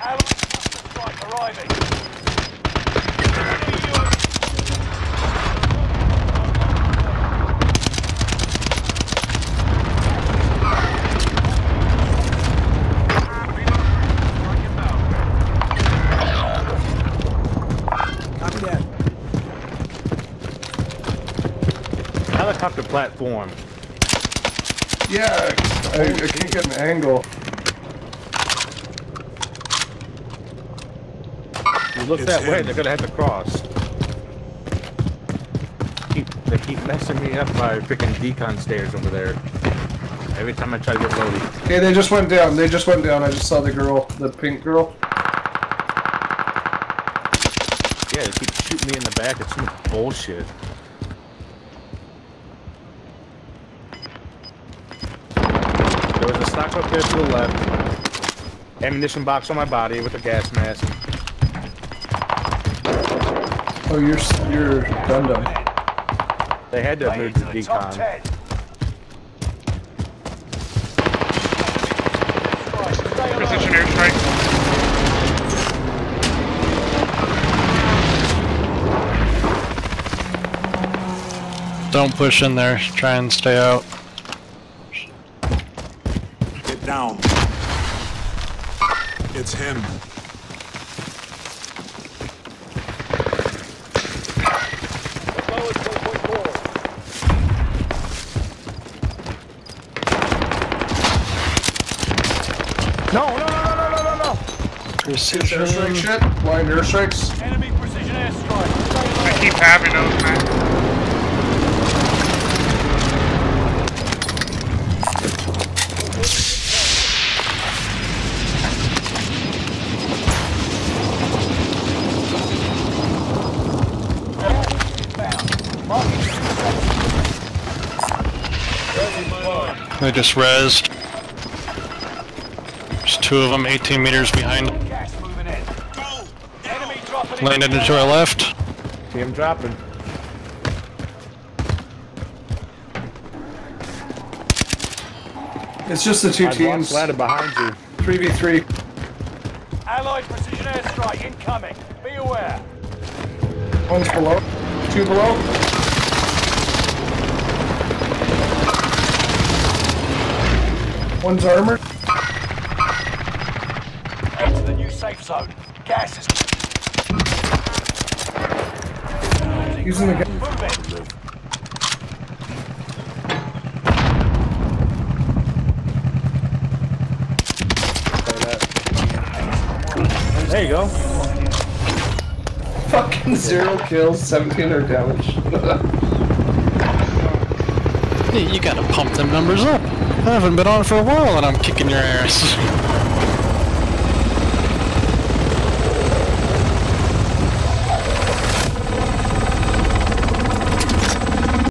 Arriving. Helicopter platform. Yeah, I, I can't get an angle. You look It's that way, they're gonna have to cross. Keep, they keep messing me up by freaking decon stairs over there. Every time I try to get loaded. Okay, they just went down. They just went down. I just saw the girl, the pink girl. Yeah, they keep shooting me in the back. It's some bullshit. There was a stock up there to the left. Ammunition box on my body with a gas mask. Oh, you're s- you're dum dum. They had to have moved to decon. Precision airstrike. Don't push in there. Try and stay out. Get down. It's him. No, no, no, no, no, no, no, no! It's airstrike shit. Blind airstrikes. Enemy precision airstrike. I keep having those, man. They just rezzed. There's two of them 18 meters behind. Gas moving. Enemy dropping. Landed into our left. See him dropping. It's just the two I've teams. landed behind you. Three v three. Allied precision airstrike incoming. Be aware. One's below. Two below. One's armored. Safe zone. Gas is Using the gun. moving. There you go. Fucking zero kills, 17 or damage. Hey, you gotta pump them numbers up. I haven't been on for a while and I'm kicking your ass.